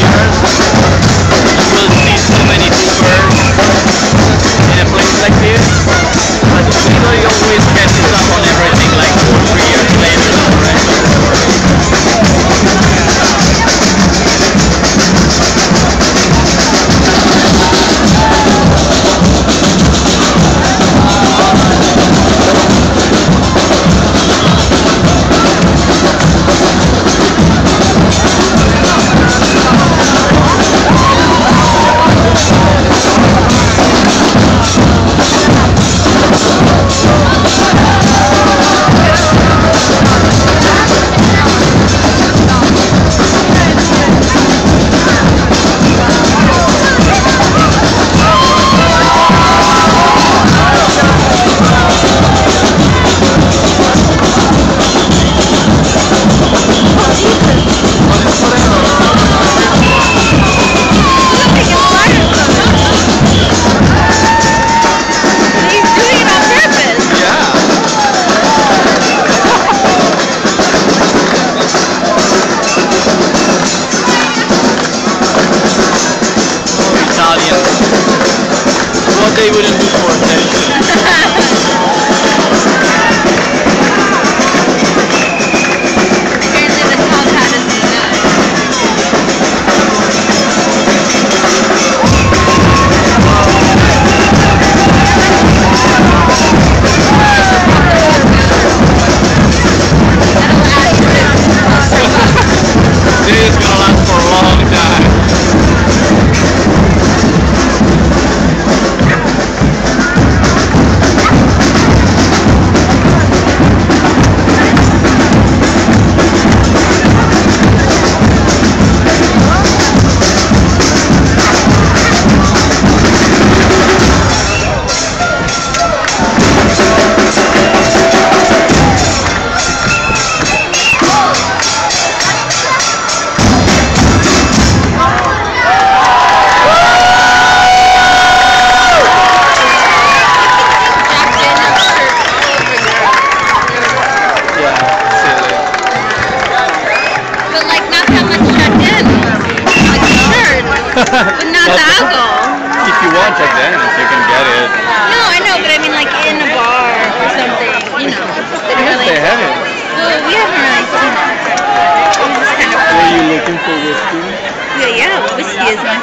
Yeah. They wouldn't do for attention.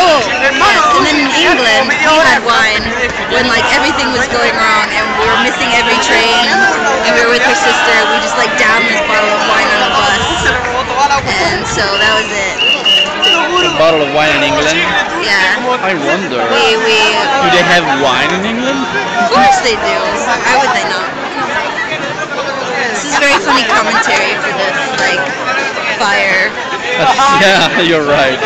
Oh, yes, and then in England, we had wine when like everything was going wrong, and we were missing every train, and we were with her sister. We just like downed this bottle of wine on the bus, and so that was it. A bottle of wine in England? Yeah. I wonder. We we. Do they have wine in England? Of course they do. Why would they not? This is very funny commentary for this like fire. yeah, you're right.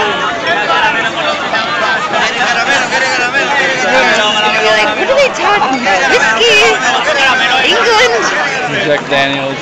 Jack Daniels.